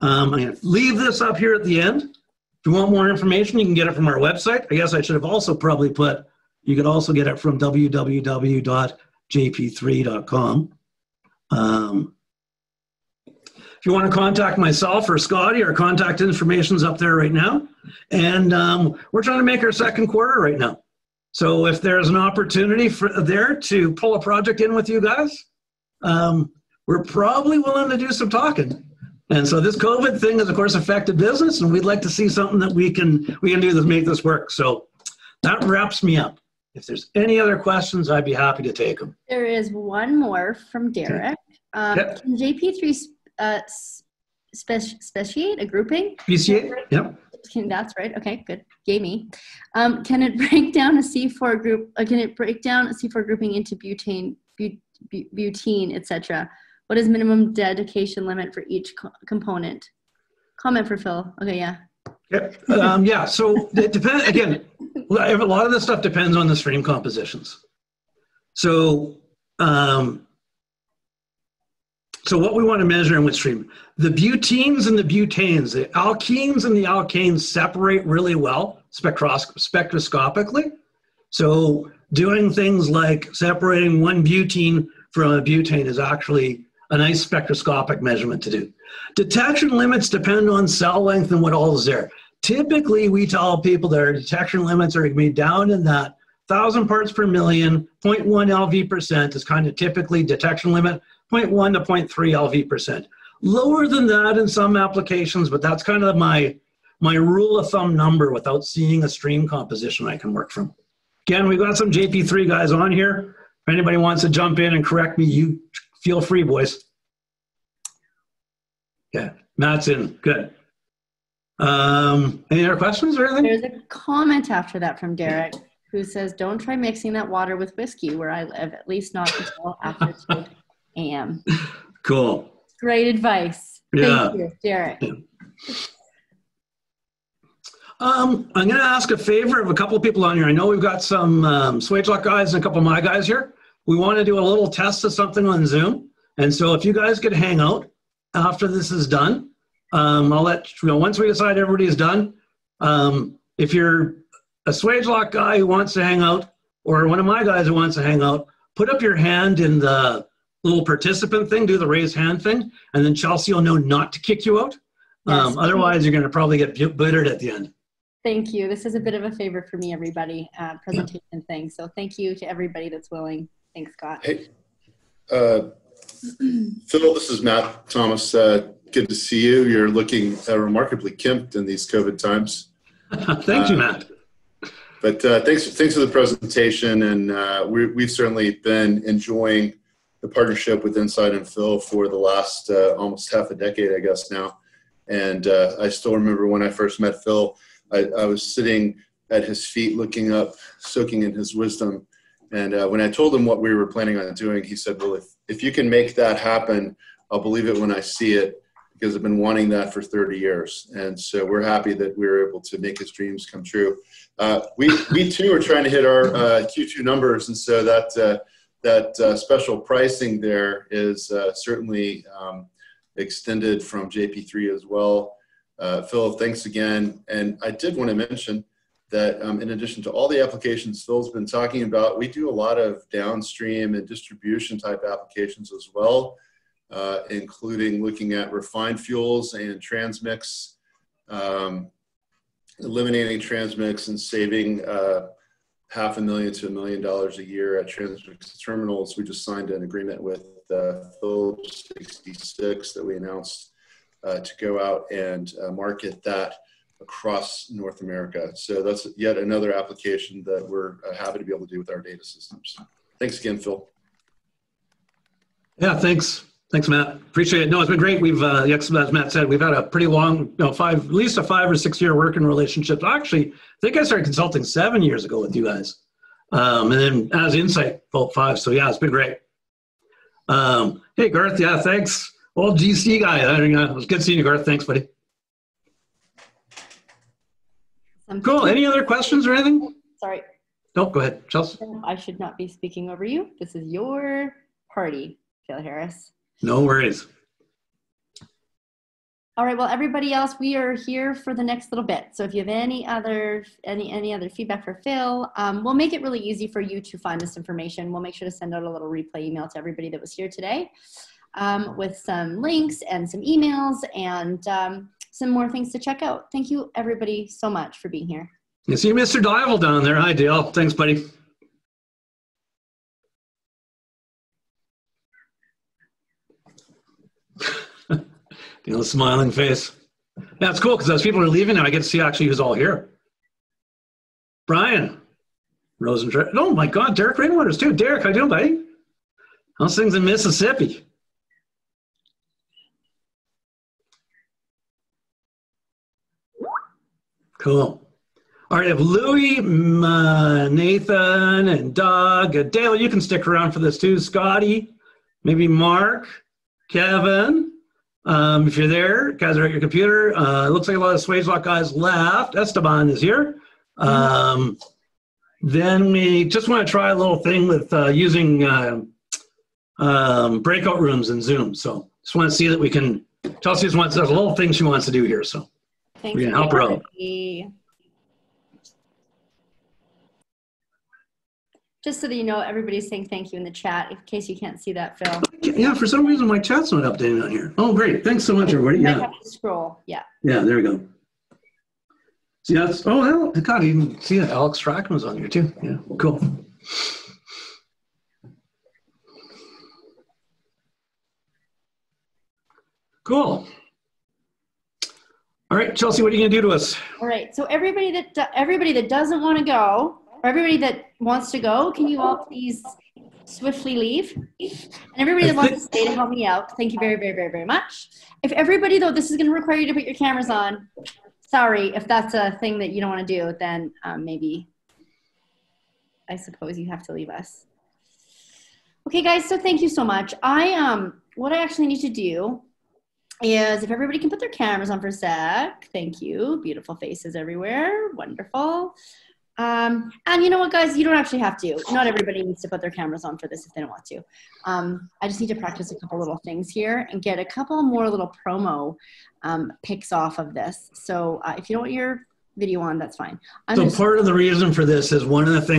Um, I'm going to leave this up here at the end. If you want more information, you can get it from our website. I guess I should have also probably put, you could also get it from www.jp3.com. Um, if you want to contact myself or Scotty, our contact information is up there right now. And um, we're trying to make our second quarter right now. So if there's an opportunity for there to pull a project in with you guys, um, we're probably willing to do some talking. And so this COVID thing has, of course, affected business, and we'd like to see something that we can we can do to make this work. So that wraps me up. If there's any other questions, I'd be happy to take them. There is one more from Derek. Um, yep. Can JP3 uh, speci- speciate a grouping? Speciate, yep. Can, that's right. Okay, good. Jamie. Um, can it *laughs* break down a C4 group? Uh, can it break down a C4 grouping into butane, but- butene, etc.? What is minimum dedication limit for each co- component? Comment for Phil. Okay, yeah. Yeah, um, yeah. So it depends. Again, a lot of this stuff depends on the stream compositions. So, um, so what we want to measure in which stream? The butenes and the butanes, the alkenes and the alkanes separate really well spectros- spectroscopically. So doing things like separating one butene from a butane is actually a nice spectroscopic measurement to do. Detection limits depend on cell length and what all is there. Typically, we tell people that our detection limits are going to be down in that 1,000 parts per million, 0.1 LV percent is kind of typically detection limit, 0.1 to 0.3 LV percent. Lower than that in some applications, but that's kind of my, my rule of thumb number without seeing a stream composition I can work from. Again, we've got some JP3 guys on here. If anybody wants to jump in and correct me, you Feel free, boys. Yeah, Matt's in. Good. Um, any other questions or anything? There's a comment after that from Derek who says, "Don't try mixing that water with whiskey where I live. At least not until after *laughs* 2 a.m." Cool. Great advice. Yeah. Thank you, Derek. Um, I'm going to ask a favor of a couple of people on here. I know we've got some um, Swagelok guys and a couple of my guys here. We want to do a little test of something on Zoom. And so if you guys could hang out after this is done, um, I'll let you know, once we decide everybody's done, um, if you're a Swagelok guy who wants to hang out or one of my guys who wants to hang out, put up your hand in the little participant thing, do the raise hand thing, and then Chelsea will know not to kick you out. Um, otherwise, you're going to probably get bu- bittered at the end. Thank you. This is a bit of a favor for me, everybody, uh, presentation thing. So thank you to everybody that's willing. Thanks, Scott. Hey, uh, Phil, this is Matt Thomas. Uh, good to see you. You're looking uh, remarkably kempt in these COVID times. *laughs* Thank you, Uh, Matt. But uh, thanks, thanks for the presentation, and uh, we, we've certainly been enjoying the partnership with Insight and Phil for the last uh, almost half a decade, I guess now. And uh, I still remember when I first met Phil, I, I was sitting at his feet, looking up, soaking in his wisdom. And uh, when I told him what we were planning on doing, he said, "Well, if if you can make that happen, I'll believe it when I see it." Because I've been wanting that for 30 years, and so we're happy that we were able to make his dreams come true. Uh, we we too are trying to hit our uh, Q2 numbers, and so that uh, that uh, special pricing there is uh, certainly um, extended from JP3 as well. Uh, Phil, thanks again. And I did want to mention that um, in addition to all the applications Phil's been talking about, we do a lot of downstream and distribution type applications as well, uh, including looking at refined fuels and transmix. Um, eliminating transmix and saving uh, half a million to a million dollars a year at transmix terminals. We just signed an agreement with uh, Phillips 66 that we announced uh, to go out and uh, market that across North America. So that's yet another application that we're uh, happy to be able to do with our data systems. Thanks again, Phil. Yeah, thanks. Thanks, Matt. Appreciate it. No, it's been great. We've, uh, as Matt said, we've had a pretty long, you know, five, at least a five or six year working relationship. Actually, I think I started consulting seven years ago with you guys. Um, and then as Insight, about five. So yeah, it's been great. Um, hey, Garth. Yeah, thanks. Old GC guy. I think, It was good seeing you, Garth. Thanks, buddy. Cool. Any other questions or anything? Sorry, Nope. Go ahead, Chelsea. I should not be speaking over you. This is your party, Phil Harris. No worries. All right. Well, everybody else, we are here for the next little bit. So if you have any other any any other feedback for Phil, um, we'll make it really easy for you to find this information. We'll make sure to send out a little replay email to everybody that was here today, um, with some links and some emails and um, some more things to check out. Thank you, everybody, so much for being here. You see Mr. Dival down there. Hi, Dale. Thanks, buddy. Dale's smiling face. It's cool because as people are leaving now, I get to see actually who's all here. Brian, Rosen. Oh my God, Derek Rainwaters too. Derek, how you doing, buddy? How's things in Mississippi? Cool. All right, if Louie, Nathan, and Doug, Dale, you can stick around for this too. Scotty, maybe Mark, Kevin, um, if you're there, guys are at your computer. Uh, it looks like a lot of Swagelok guys left. Esteban is here. Um, then we just want to try a little thing with uh, using uh, um, breakout rooms in Zoom. So just want to see that we can. Chelsea wants there's a little thing she wants to do here. So Thanks. We can help her out. Just so that you know, everybody's saying thank you in the chat. In case you can't see that, Phil. yeah, for some reason my chat's not updating on here. Oh, great! Thanks so much, everybody. Yeah, have to scroll. Yeah. yeah, there we go. See that's oh hell, God, you can see that Alex Strachan was on here too. Yeah, cool. Cool. All right, Chelsea, what are you gonna do to us? All right. So everybody that everybody that doesn't want to go, everybody that wants to go, can you all please swiftly leave? And everybody that wants to stay to help me out, thank you very, very, very, very much. If everybody though, this is going to require you to put your cameras on. Sorry, if that's a thing that you don't want to do, then um, maybe I suppose you have to leave us. Okay, guys. So thank you so much. I um, what I actually need to do is if everybody can put their cameras on for a sec. Thank you. Beautiful faces everywhere. Wonderful. Um, and you know what, guys? You don't actually have to. Not everybody needs to put their cameras on for this if they don't want to. Um, I just need to practice a couple little things here and get a couple more little promo um, pics off of this. So uh, if you don't want your video on, that's fine. I'm so just- part of the reason for this is one of the things